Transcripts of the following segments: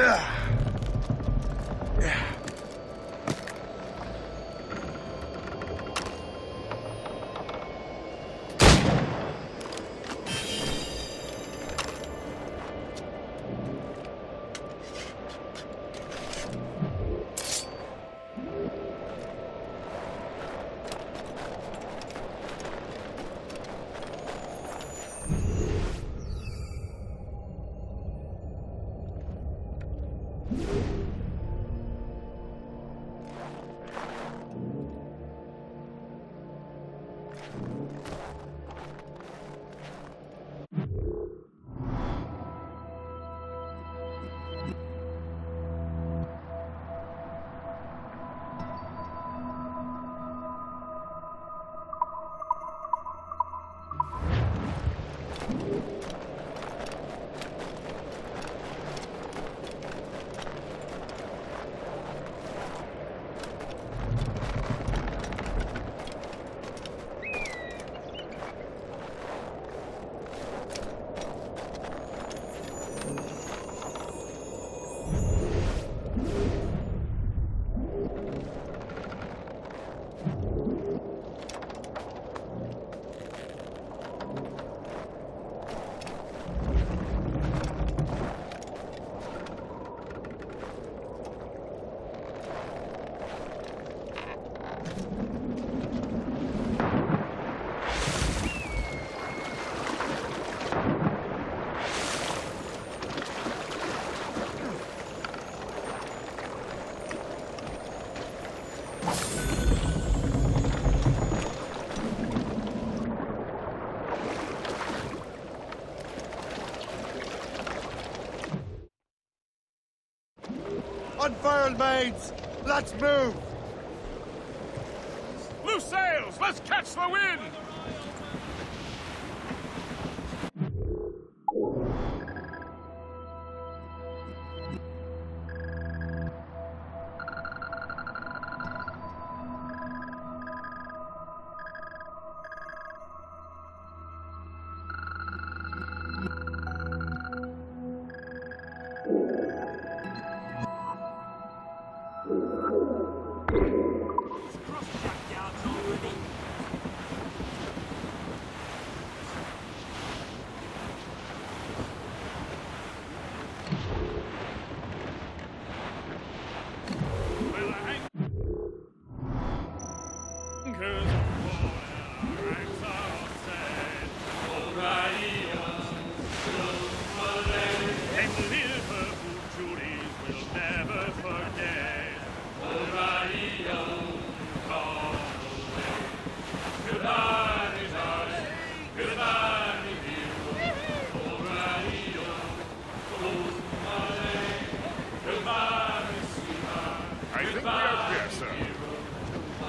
Ugh. Mates! Let's move! Loose sails! Let's catch the wind!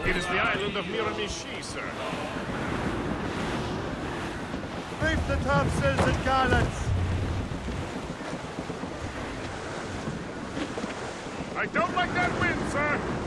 It is the island of Miramichi, sir. Reef the topsails and gallants! That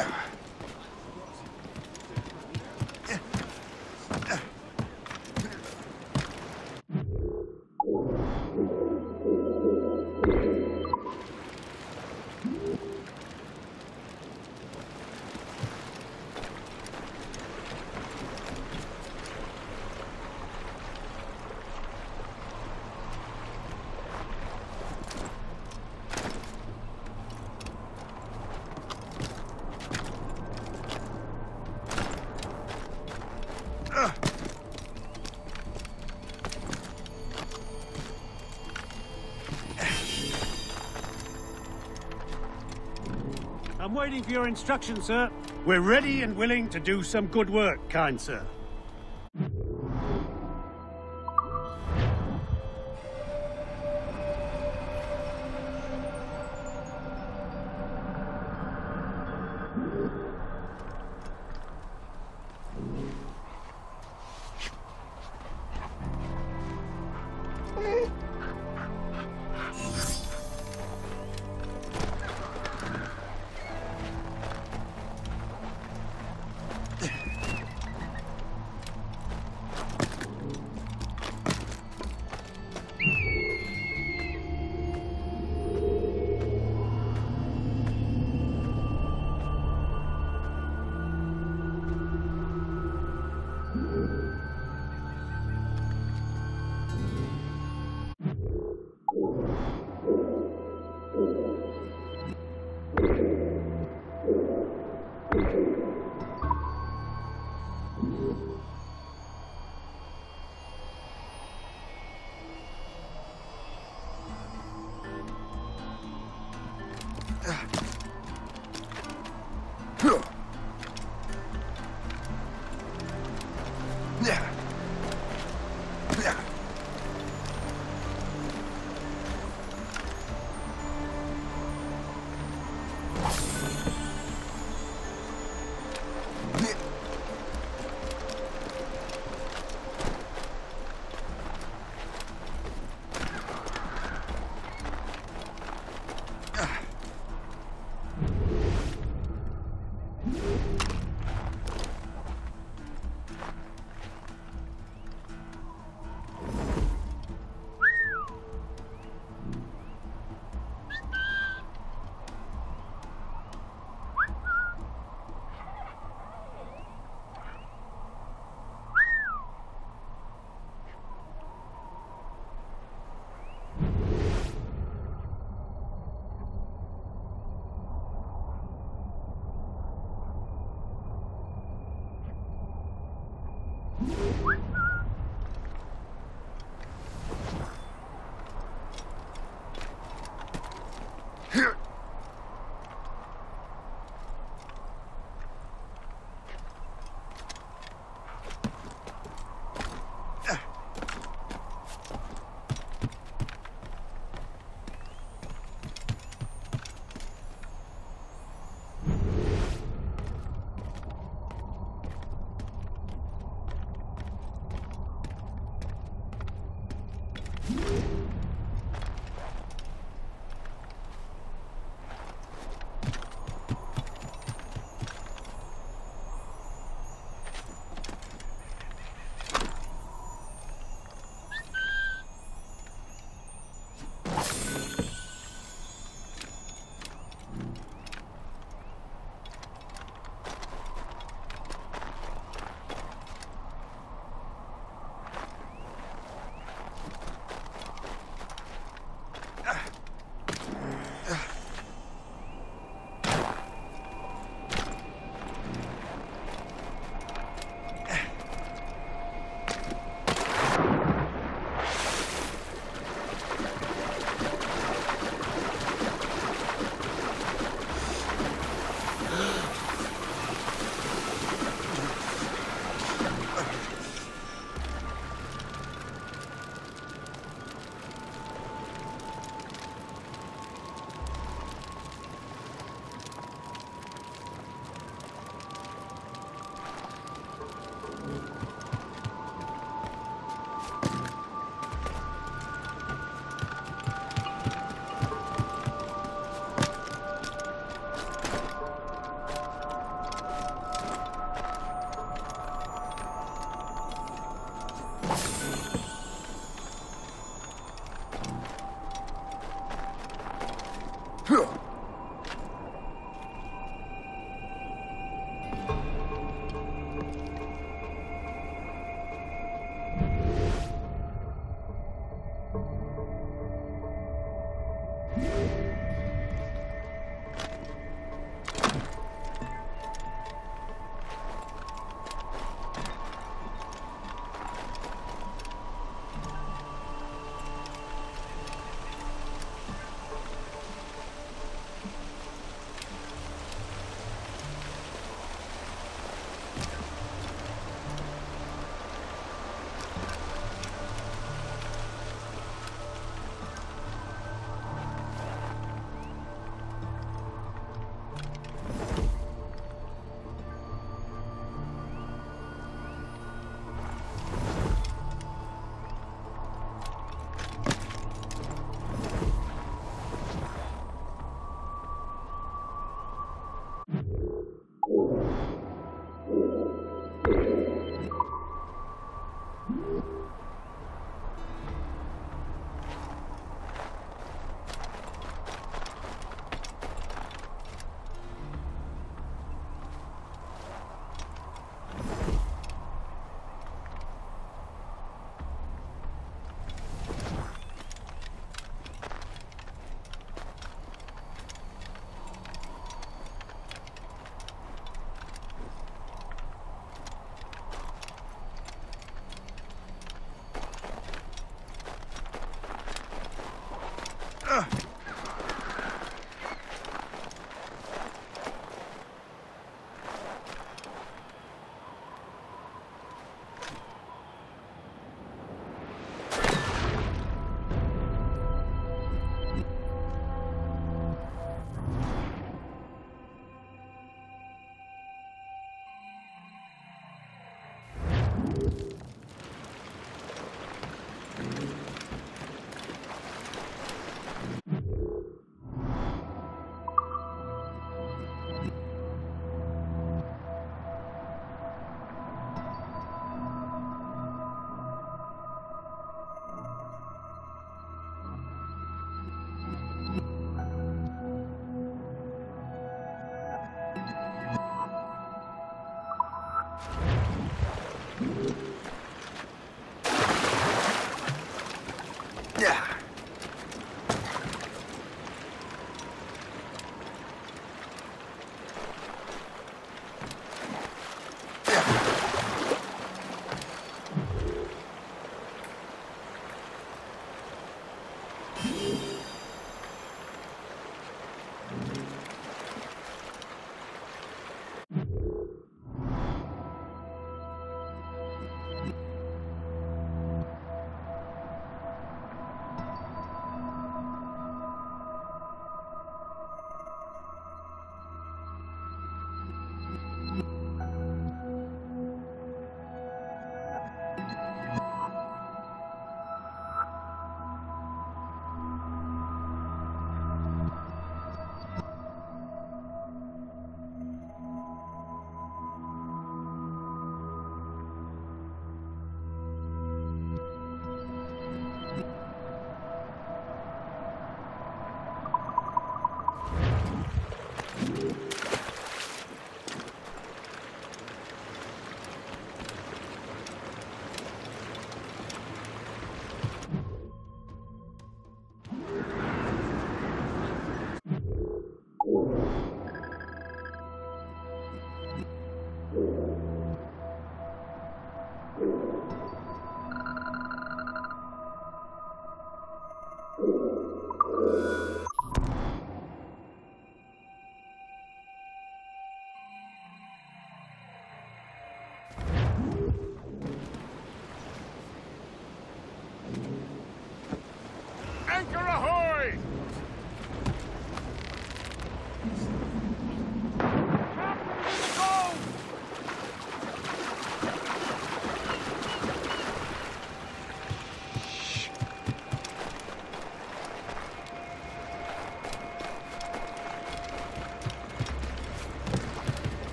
Yeah. I'm waiting for your instructions, sir. We're ready and willing to do some good work, kind sir.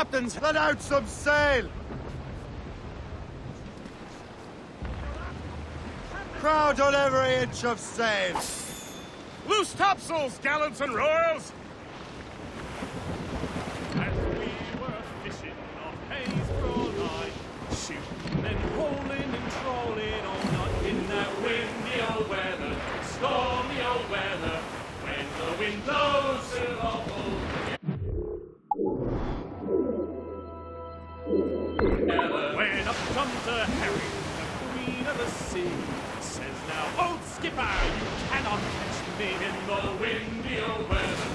Captains! Let out some sail! Crowd on every inch of sail! Loose topsails, gallants and royals! As we were fishing off shooting and hauling and trolling all night in that windy old weather, stormy old weather. When the wind blows, Comes a Harry, the queen of the sea, says now, old skipper, you cannot catch me in the windy old weather,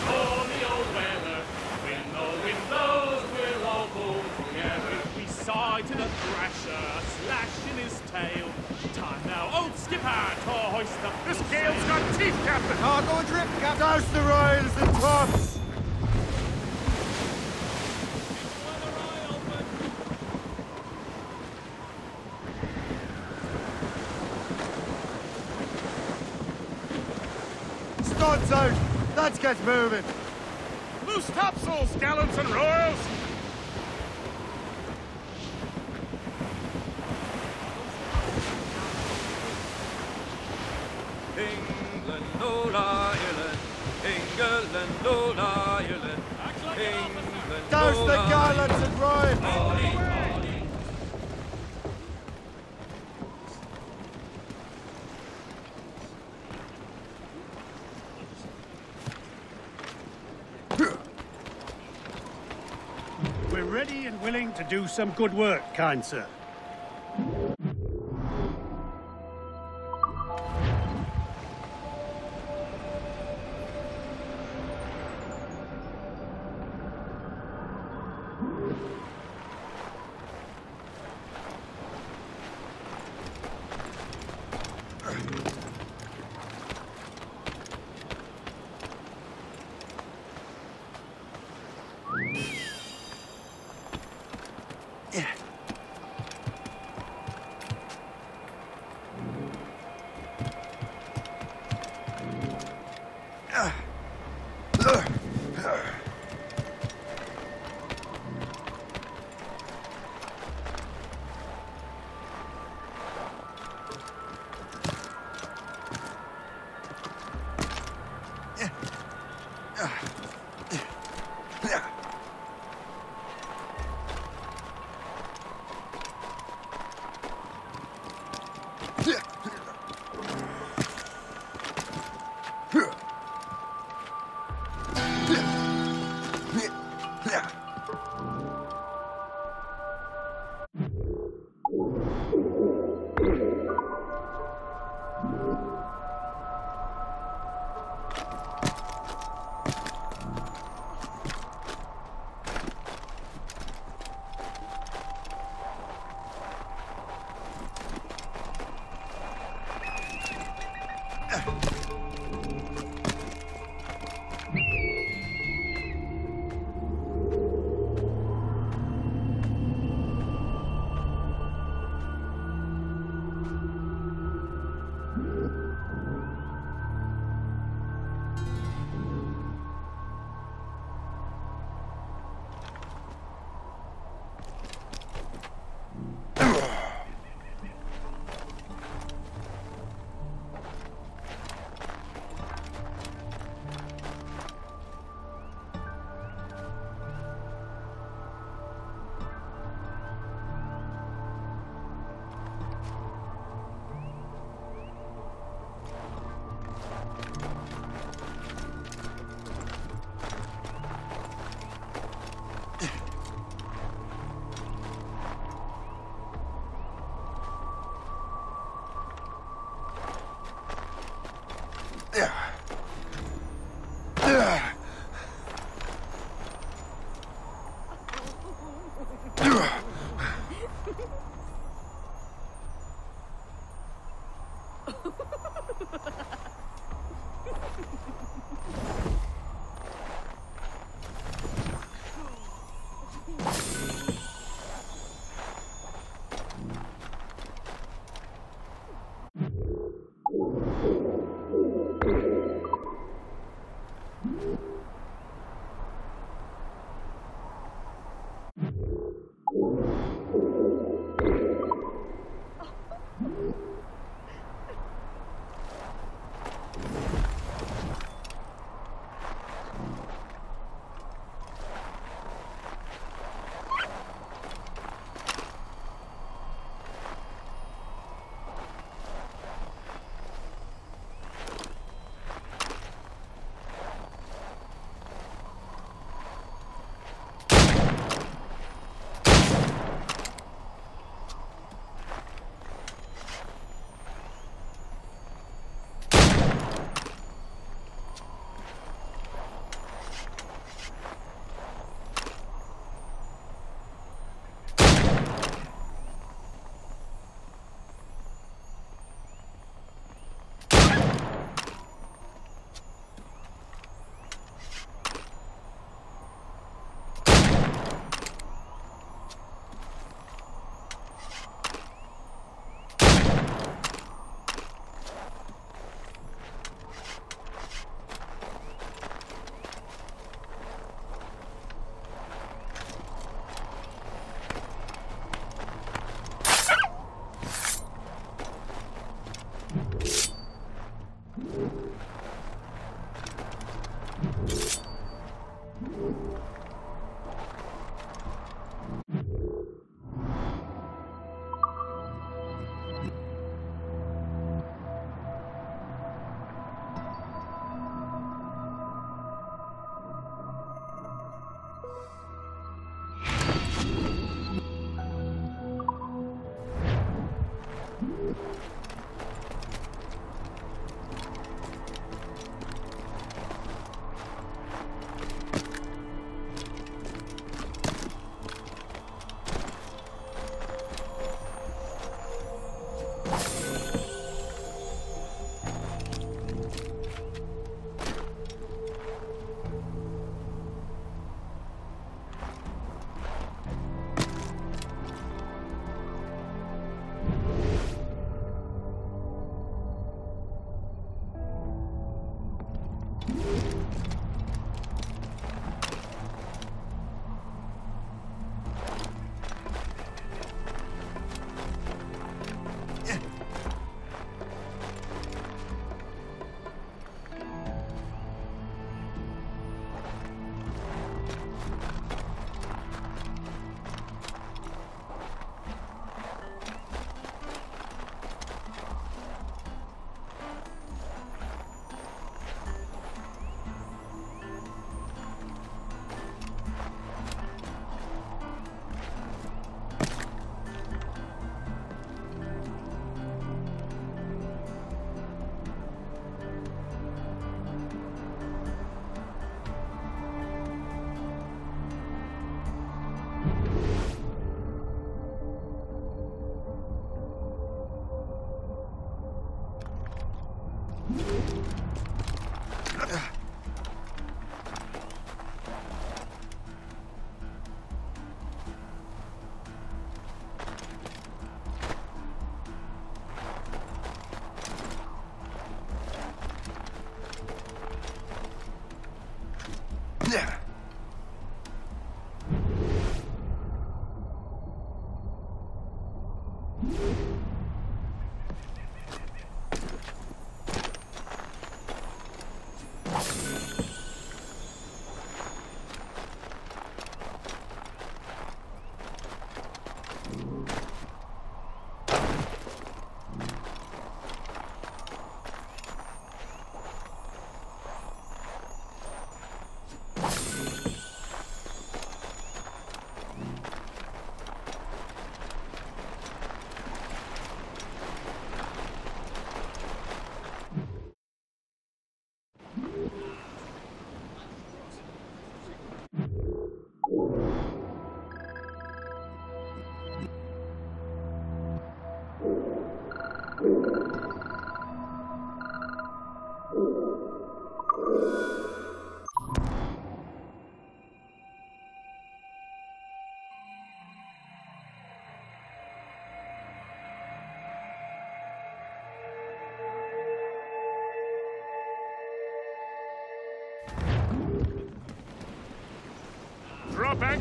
stormy old weather. When the wind blows, we'll all pull together. We sigh to the thrasher, a slash in his tail. Time now, old skipper, to hoist up This gale's got teeth, Captain! Cargo adrift, Captain! Douse the royals and tops! Studs out! Let's get moving! Loose topsails, gallants and royals! England, old Ireland, England, old Ireland, England, Douse old the Ireland. gallants and royals! We're ready and willing to do some good work, kind sir.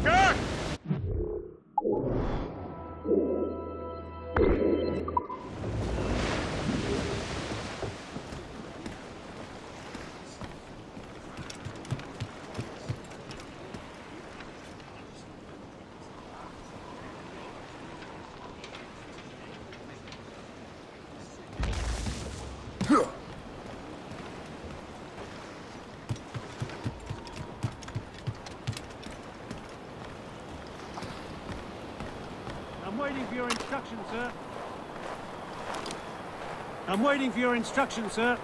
Anchor! Instructions, sir. I'm waiting for your instructions, sir.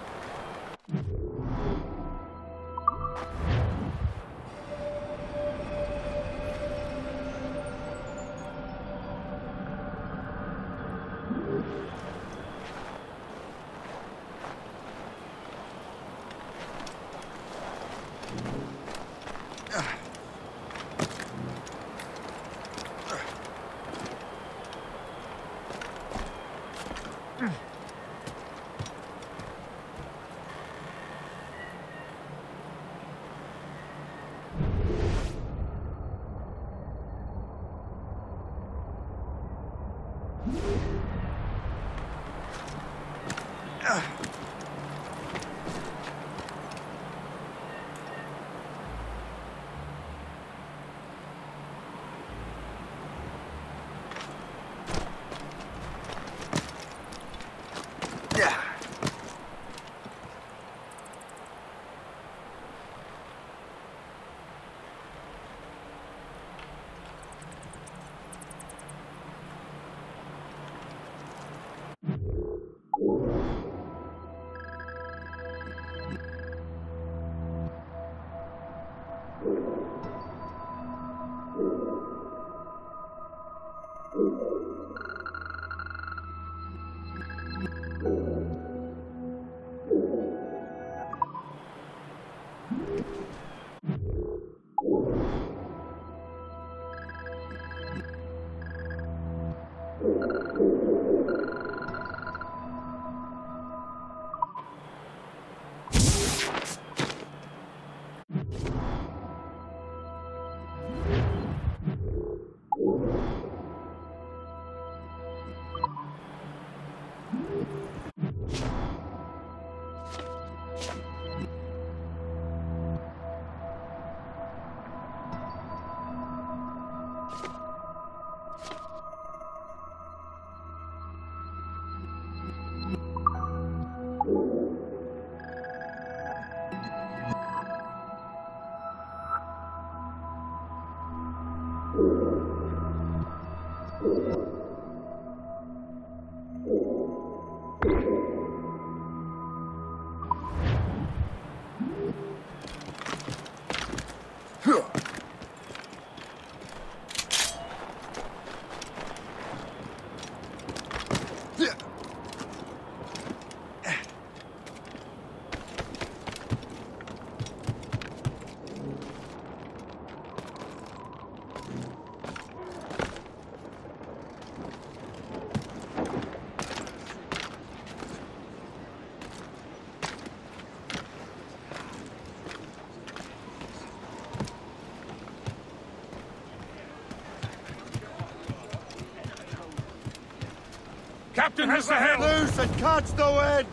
captain has the helm! Loose and cuts the wind!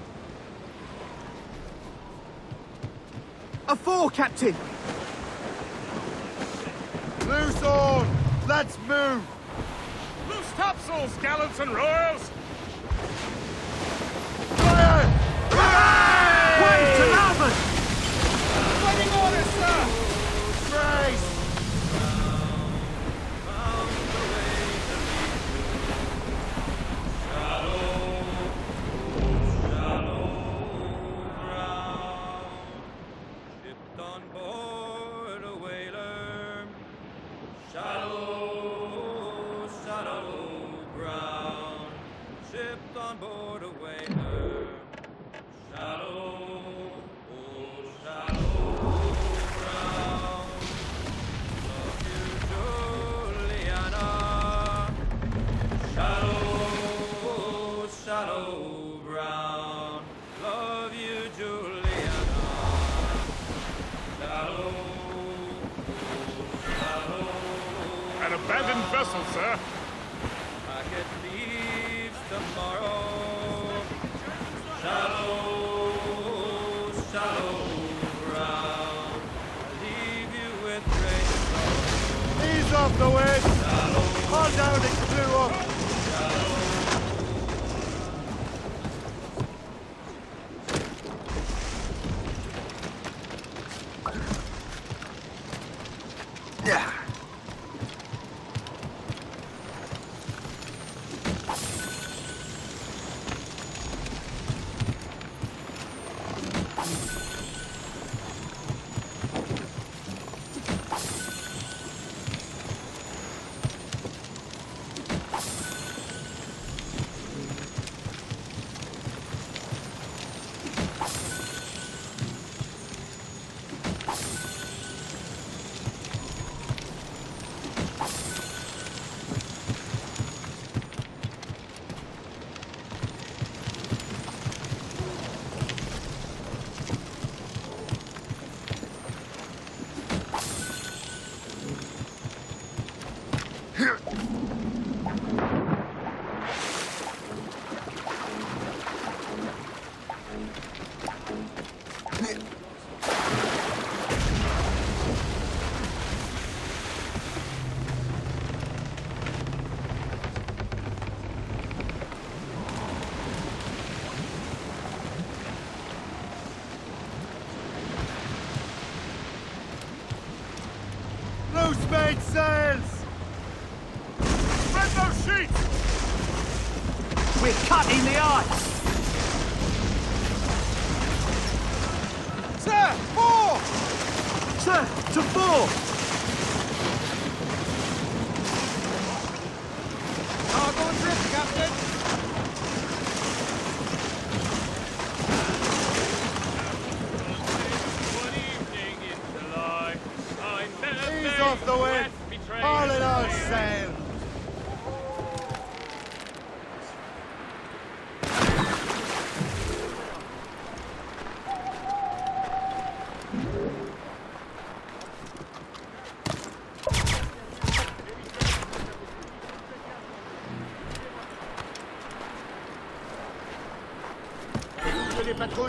A four, Captain! Loose on! Let's move! Loose topsails, gallants and royals!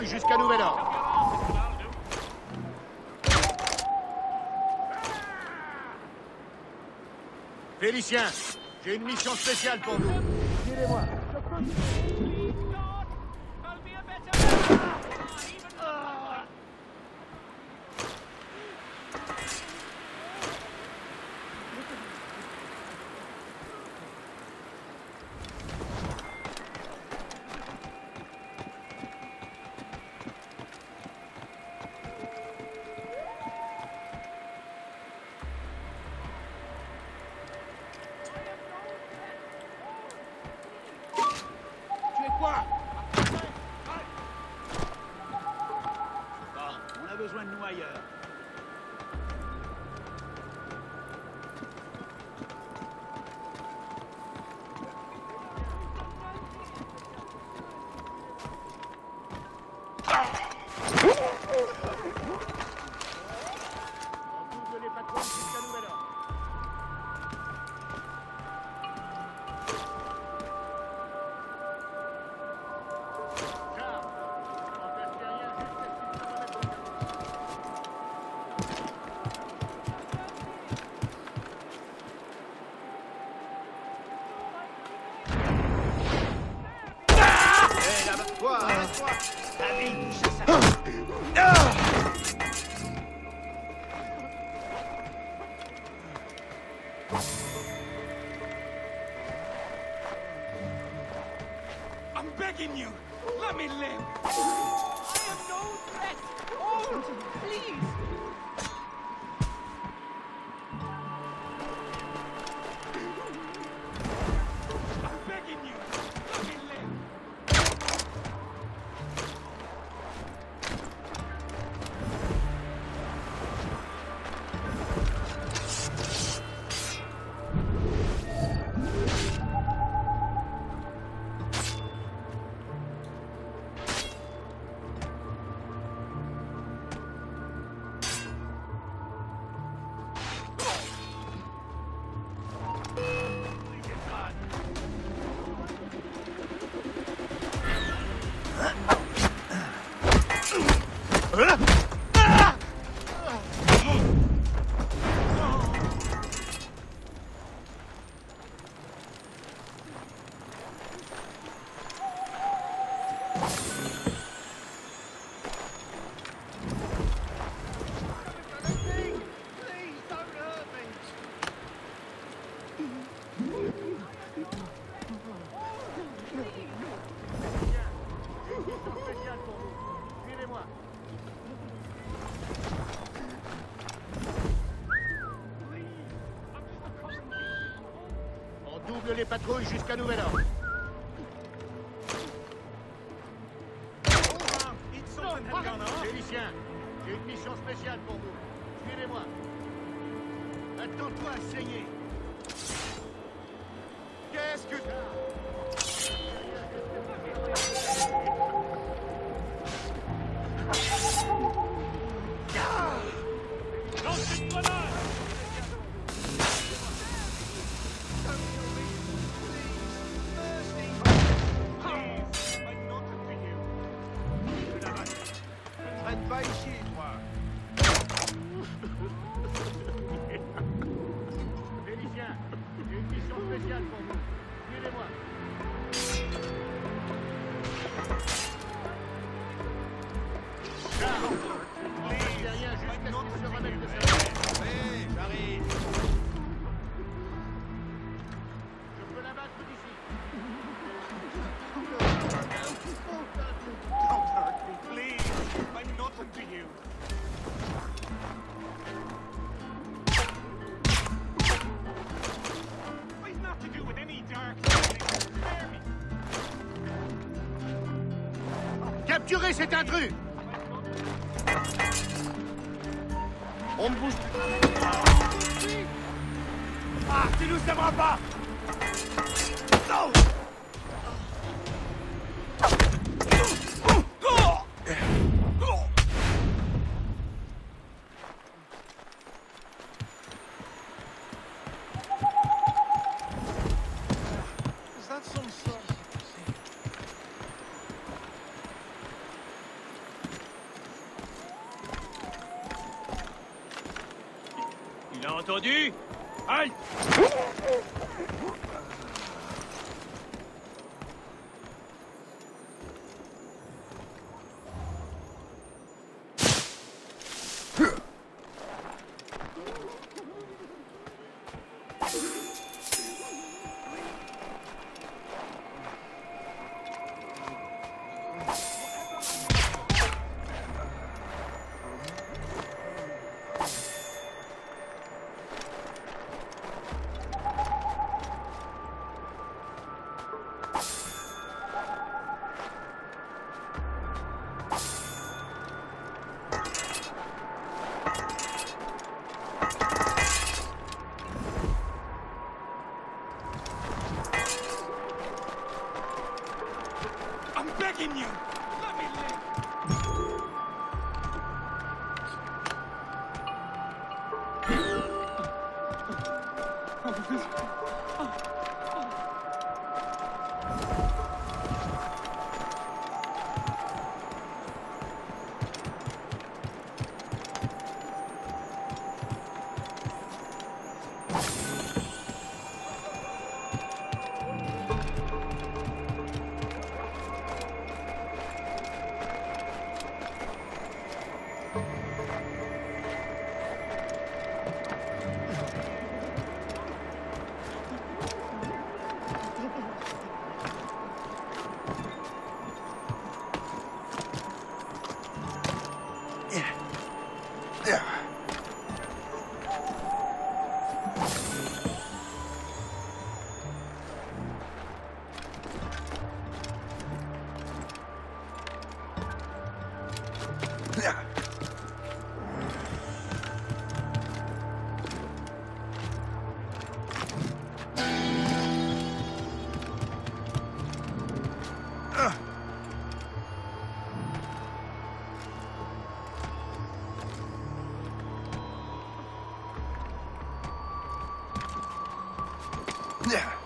jusqu'à nouvel ordre. Félicien, j'ai une mission spéciale pour vous. Patrouille jusqu'à nouvel ordre. Capturez cet intrus On ne bouge plus. Ah, tu nous aimeras pas Yeah.